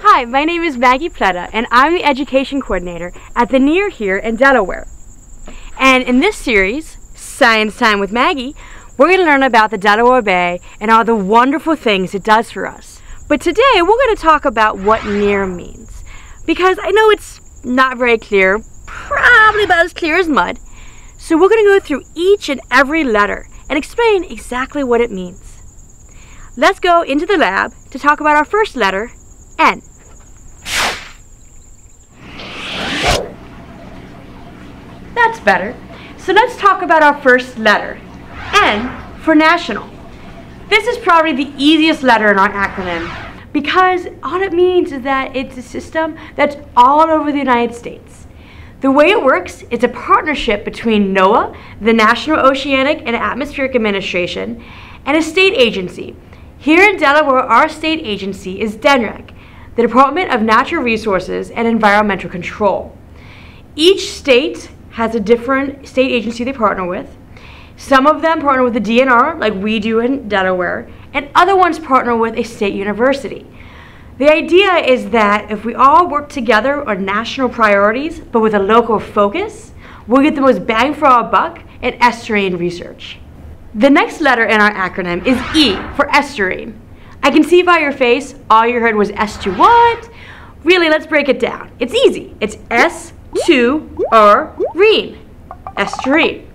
Hi, my name is Maggie Pletta, and I'm the Education Coordinator at the NERR here in Delaware. And in this series, Science Time with Maggie, we're going to learn about the Delaware Bay and all the wonderful things it does for us. But today, we're going to talk about what NERR means. Because I know it's not very clear, probably about as clear as mud. So we're going to go through each and every letter and explain exactly what it means. Let's go into the lab to talk about our first letter, N. That's better. So let's talk about our first letter, N for national. This is probably the easiest letter in our acronym because all it means is that it's a system that's all over the United States. The way it works is a partnership between NOAA, the National Oceanic and Atmospheric Administration, and a state agency. Here in Delaware, our state agency is DNREC, the Department of Natural Resources and Environmental Control. Each state has a different state agency they partner with. Some of them partner with the DNR, like we do in Delaware, and other ones partner with a state university. The idea is that if we all work together on national priorities, but with a local focus, we'll get the most bang for our buck in estuarine research. The next letter in our acronym is E for estuarine. I can see by your face all you heard was S2 what? Really, let's break it down. It's easy. It's S2-R-rene, estuarine.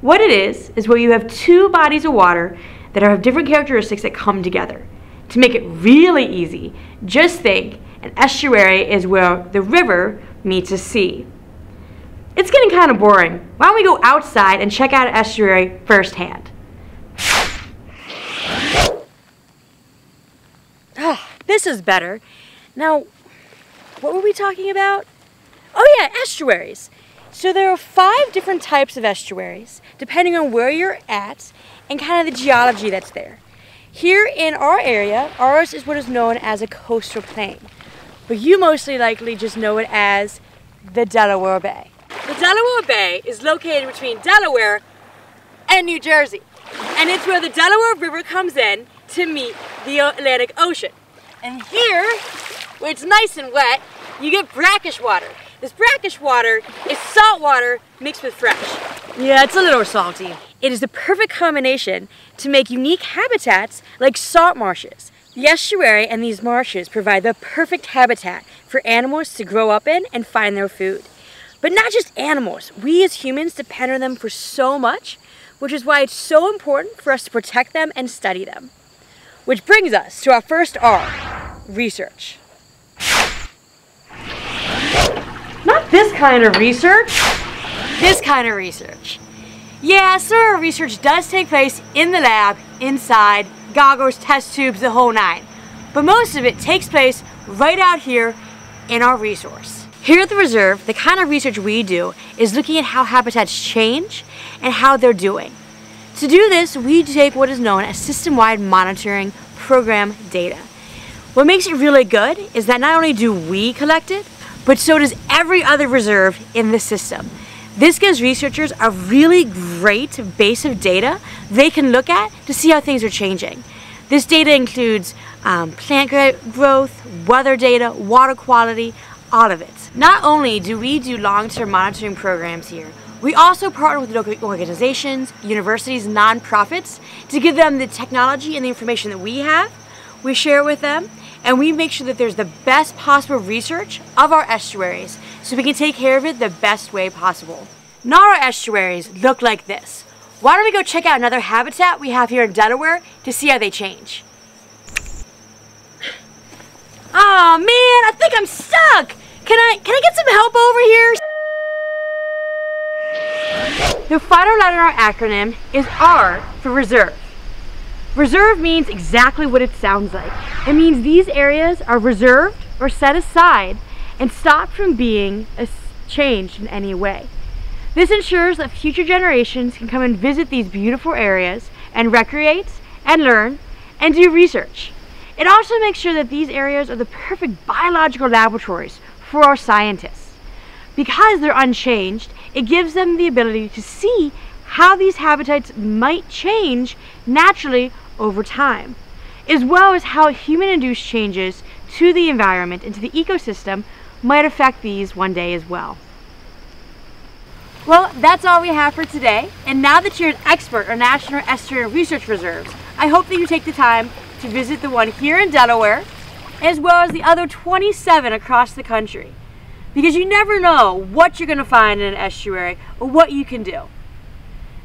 What it is, is where you have two bodies of water that have different characteristics that come together. To make it really easy, just think an estuary is where the river meets a sea. It's getting kind of boring. Why don't we go outside and check out an estuary firsthand? Ah, this is better. Now, what were we talking about? Oh yeah, estuaries. So there are five different types of estuaries, depending on where you're at and kind of the geology that's there. Here in our area, ours is what is known as a coastal plain, but you mostly likely just know it as the Delaware Bay. The Delaware Bay is located between Delaware and New Jersey, and it's where the Delaware River comes in to meet the Atlantic Ocean. And here, where it's nice and wet, you get brackish water. This brackish water is salt water mixed with fresh. Yeah, it's a little salty. It is the perfect combination to make unique habitats like salt marshes. The estuary and these marshes provide the perfect habitat for animals to grow up in and find their food. But not just animals, we as humans depend on them for so much, which is why it's so important for us to protect them and study them. Which brings us to our first R, research. Not this kind of research. This kind of research. Yeah, some research does take place in the lab, inside, goggles, test tubes, the whole nine. But most of it takes place right out here in our resource. Here at the reserve, the kind of research we do is looking at how habitats change and how they're doing. To do this, we take what is known as system-wide monitoring program data. What makes it really good is that not only do we collect it, but so does every other reserve in the system. This gives researchers a really great base of data they can look at to see how things are changing. This data includes um, plant growth, weather data, water quality, all of it. Not only do we do long-term monitoring programs here, we also partner with local organizations, universities, nonprofits to give them the technology and the information that we have. We share it with them and we make sure that there's the best possible research of our estuaries so we can take care of it the best way possible. Not our estuaries look like this. Why don't we go check out another habitat we have here in Delaware to see how they change. Oh man, I think I'm stuck. Can I, can I get some help over here? The final letter in our acronym is R for reserve. Reserve means exactly what it sounds like. It means these areas are reserved or set aside and stopped from being changed in any way. This ensures that future generations can come and visit these beautiful areas and recreate and learn and do research. It also makes sure that these areas are the perfect biological laboratories for our scientists. Because they're unchanged, it gives them the ability to see how these habitats might change naturally over time. as well as how human-induced changes to the environment and to the ecosystem might affect these one day as well. Well, that's all we have for today. And now that you're an expert on national estuarine research reserves, I hope that you take the time to visit the one here in Delaware, as well as the other 27 across the country. Because you never know what you're going to find in an estuary or what you can do.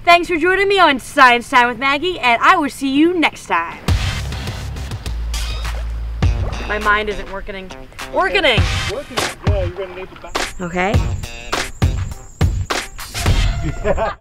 Thanks for joining me on Science Time with Maggie, and I will see you next time. My mind isn't working. Working. Working. Yeah, you're gonna need to back. Okay. Yeah.